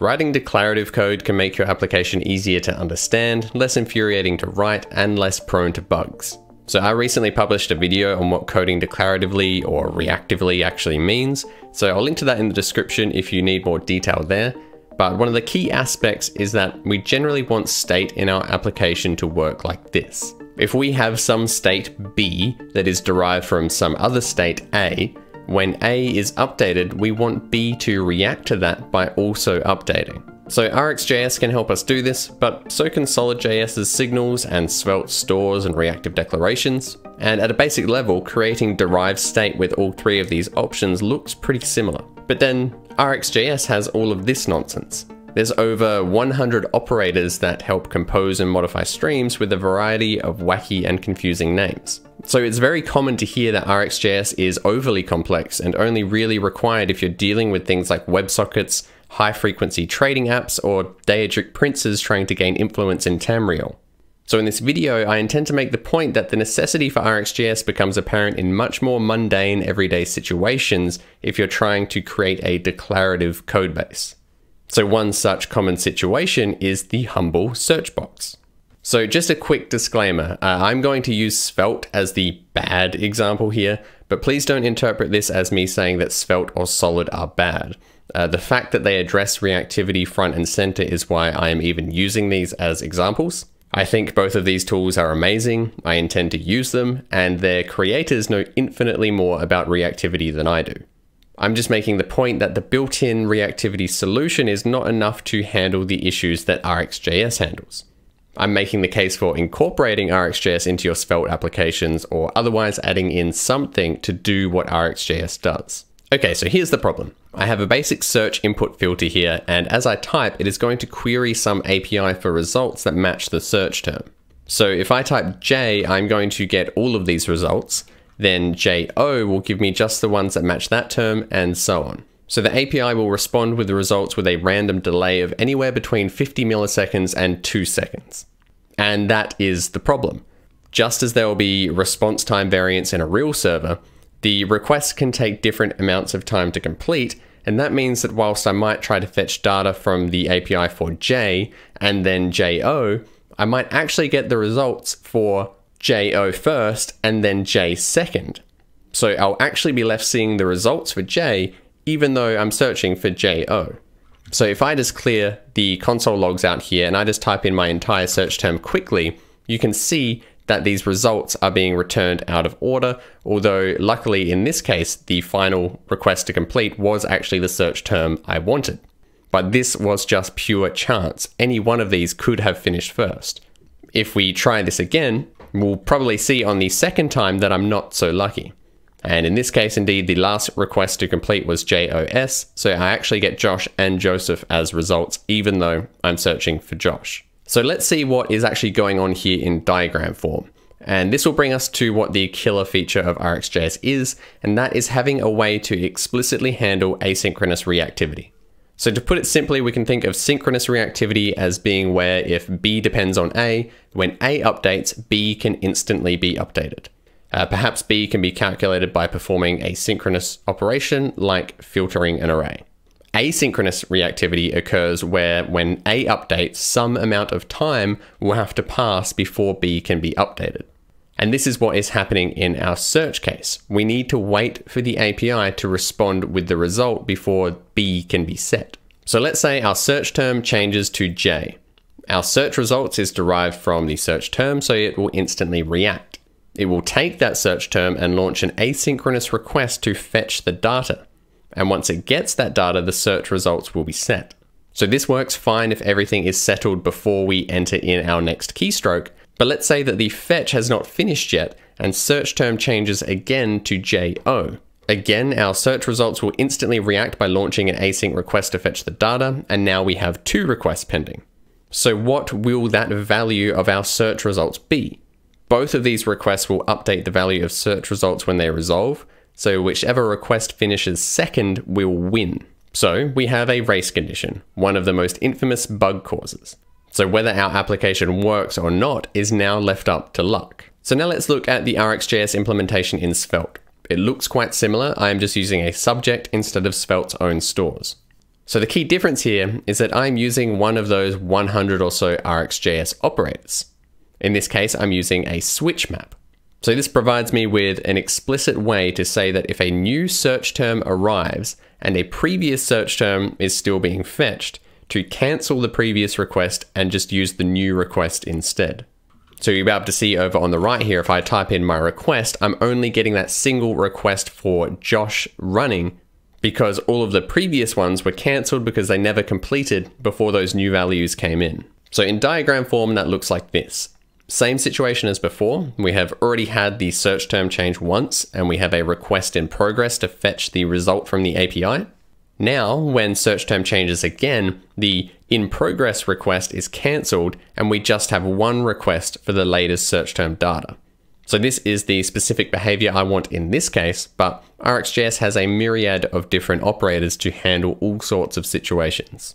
Writing declarative code can make your application easier to understand, less infuriating to write, and less prone to bugs. So I recently published a video on what coding declaratively or reactively actually means, so I'll link to that in the description if you need more detail there. But one of the key aspects is that we generally want state in our application to work like this. If we have some state B that is derived from some other state A, when A is updated, we want B to react to that by also updating. So RxJS can help us do this, but so can SolidJS's signals and Svelte stores and reactive declarations. And at a basic level, creating derived state with all three of these options looks pretty similar. But then RxJS has all of this nonsense. There's over 100 operators that help compose and modify streams with a variety of wacky and confusing names. So it's very common to hear that RxJS is overly complex and only really required if you're dealing with things like WebSockets, high frequency trading apps, or Daedric princes trying to gain influence in Tamriel. So in this video, I intend to make the point that the necessity for RxJS becomes apparent in much more mundane everyday situations if you're trying to create a declarative codebase. So one such common situation is the humble search box. So just a quick disclaimer, uh, I'm going to use Svelte as the bad example here, but please don't interpret this as me saying that Svelte or Solid are bad. Uh, the fact that they address reactivity front and center is why I am even using these as examples. I think both of these tools are amazing, I intend to use them, and their creators know infinitely more about reactivity than I do. I'm just making the point that the built-in reactivity solution is not enough to handle the issues that RxJS handles. I'm making the case for incorporating RxJS into your Svelte applications or otherwise adding in something to do what RxJS does. Okay, so here's the problem. I have a basic search input filter here, and as I type, it is going to query some API for results that match the search term. So if I type J, I'm going to get all of these results, then JO will give me just the ones that match that term, and so on. So the API will respond with the results with a random delay of anywhere between 50 milliseconds and 2 seconds. And that is the problem. Just as there will be response time variance in a real server, the requests can take different amounts of time to complete, and that means that whilst I might try to fetch data from the API for J and then JO, I might actually get the results for JO first and then J second. So I'll actually be left seeing the results for J even though I'm searching for JO. So if I just clear the console logs out here and I just type in my entire search term quickly, you can see that these results are being returned out of order, although luckily in this case, the final request to complete was actually the search term I wanted. But this was just pure chance. Any one of these could have finished first. If we try this again, we'll probably see on the second time that I'm not so lucky. And in this case, indeed, the last request to complete was JOS, so I actually get Josh and Joseph as results, even though I'm searching for Josh. So let's see what is actually going on here in diagram form. And this will bring us to what the killer feature of RxJS is, and that is having a way to explicitly handle asynchronous reactivity. So to put it simply, we can think of synchronous reactivity as being where if B depends on A, when A updates, B can instantly be updated. Uh, perhaps B can be calculated by performing a synchronous operation like filtering an array. Asynchronous reactivity occurs where when A updates, some amount of time will have to pass before B can be updated. And this is what is happening in our search case. We need to wait for the API to respond with the result before B can be set. So let's say our search term changes to J. Our search results is derived from the search term, so it will instantly react. It will take that search term and launch an asynchronous request to fetch the data. And once it gets that data, the search results will be set. So this works fine if everything is settled before we enter in our next keystroke, but let's say that the fetch has not finished yet and search term changes again to JO. Again, our search results will instantly react by launching an async request to fetch the data, and now we have two requests pending. So what will that value of our search results be? Both of these requests will update the value of search results when they resolve, so whichever request finishes second will win. So we have a race condition, one of the most infamous bug causes. So whether our application works or not is now left up to luck. So now let's look at the RxJS implementation in Svelte. It looks quite similar, I am just using a subject instead of Svelte's own stores. So the key difference here is that I'm using one of those 100 or so RxJS operators. In this case, I'm using a switch map. So this provides me with an explicit way to say that if a new search term arrives and a previous search term is still being fetched, to cancel the previous request and just use the new request instead. So you'll be able to see over on the right here, if I type in my request, I'm only getting that single request for Josh running because all of the previous ones were cancelled because they never completed before those new values came in. So in diagram form, that looks like this. Same situation as before, we have already had the search term change once and we have a request in progress to fetch the result from the API. Now, when search term changes again, the in progress request is cancelled and we just have one request for the latest search term data. So this is the specific behavior I want in this case, but RxJS has a myriad of different operators to handle all sorts of situations.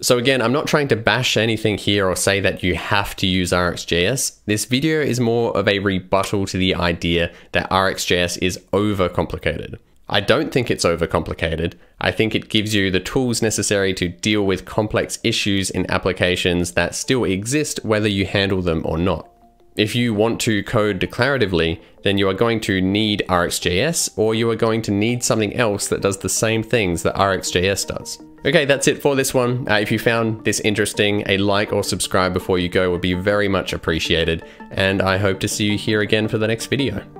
So again, I'm not trying to bash anything here or say that you have to use RxJS. This video is more of a rebuttal to the idea that RxJS is overcomplicated. I don't think it's overcomplicated. I think it gives you the tools necessary to deal with complex issues in applications that still exist whether you handle them or not. If you want to code declaratively, then you are going to need RxJS or you are going to need something else that does the same things that RxJS does. Okay, that's it for this one. Uh, if you found this interesting, a like or subscribe before you go would be very much appreciated, and I hope to see you here again for the next video.